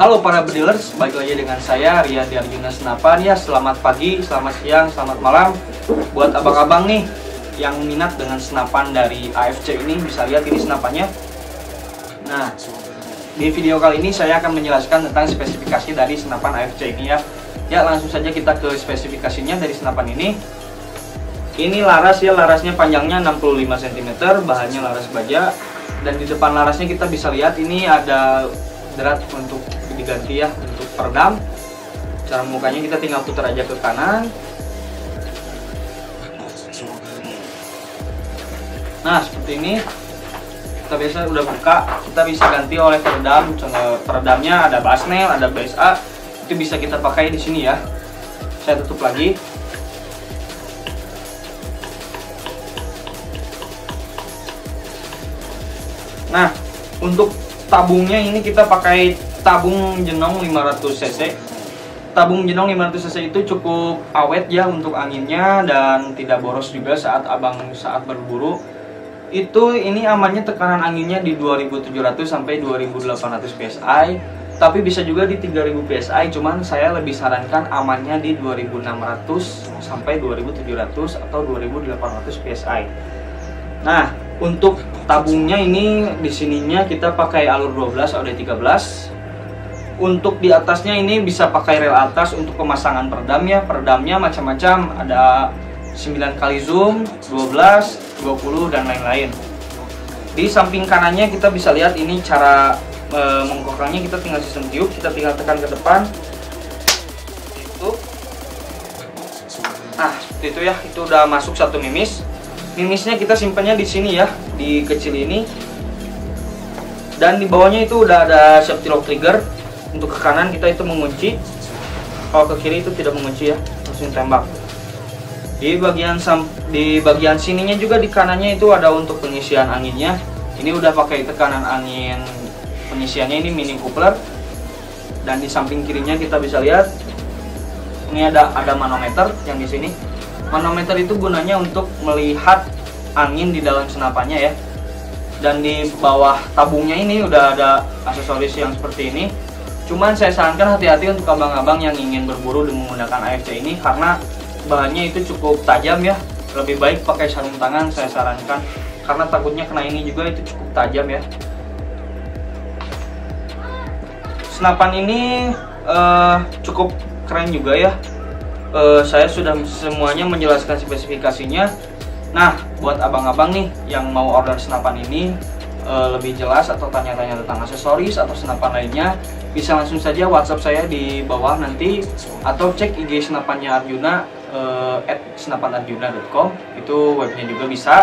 Halo para bedilers, balik lagi dengan saya Ria Arjuna Senapan. Ya Selamat pagi, selamat siang, selamat malam. Buat abang-abang nih yang minat dengan senapan dari AFC ini Bisa lihat ini senapannya. Nah, di video kali ini saya akan menjelaskan tentang spesifikasi dari senapan AFC ini ya. Ya langsung saja kita ke spesifikasinya dari senapan ini. Ini laras ya, larasnya panjangnya 65 cm, bahannya laras baja. Dan di depan larasnya kita bisa lihat ini ada drat untuk diganti ya untuk peredam. Cara mukanya kita tinggal putar aja ke kanan. Nah seperti ini. Kita biasa udah buka kita bisa ganti oleh peredam. Contoh peredamnya ada basnel ada BSA itu bisa kita pakai di sini ya. Saya tutup lagi. Nah untuk tabungnya ini kita pakai tabung jenong 500 cc. Tabung jenong 500 cc itu cukup awet ya untuk anginnya dan tidak boros juga saat abang saat berburu. Itu ini amannya tekanan anginnya di 2700 sampai 2800 psi tapi bisa juga di 3000 psi cuman saya lebih sarankan amannya di 2600 sampai 2700 atau 2800 psi nah untuk tabungnya ini di sininya kita pakai alur 12 OD 13 untuk di atasnya ini bisa pakai rel atas untuk pemasangan peredamnya peredamnya macam-macam. Ada 9 kali zoom 12 20 dan lain-lain. Di samping kanannya kita bisa lihat ini cara e, mengkokangnya kita tinggal sistem tiup kita tinggal tekan ke depan. Itu. Nah seperti itu ya itu udah masuk satu mimis mimisnya kita simpannya di sini ya di kecil ini. Dan di bawahnya itu udah ada safety lock trigger. Untuk ke kanan kita itu mengunci. Kalau ke kiri itu tidak mengunci ya langsung tembak. Di bagian sam di bagian sininya juga di kanannya itu ada untuk pengisian anginnya. Ini udah pakai tekanan angin pengisiannya ini mini coupler. Dan di samping kirinya kita bisa lihat ini ada ada manometer yang di sini manometer itu gunanya untuk melihat angin di dalam senapannya ya. Dan di bawah tabungnya ini udah ada aksesoris yang seperti ini. Cuman saya sarankan hati-hati untuk abang-abang yang ingin berburu dengan menggunakan AFC ini karena bahannya itu cukup tajam ya. Lebih baik pakai sarung tangan saya sarankan. Karena takutnya kena ini juga itu cukup tajam ya. Senapan ini uh, cukup keren juga ya uh, saya sudah semuanya menjelaskan spesifikasinya. Nah, buat abang-abang nih yang mau order senapan ini uh, lebih jelas atau tanya-tanya tentang aksesoris atau senapan lainnya, bisa langsung saja WhatsApp saya di bawah nanti atau cek IG senapannya Arjuna uh, at senapanarjuna.com itu webnya juga bisa.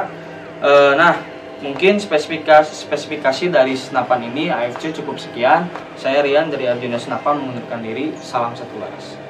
Uh, nah, mungkin spesifikasi spesifikasi dari senapan ini AFC cukup sekian. Saya Rian dari Arjuna Senapan mengundurkan diri. Salam satu laras.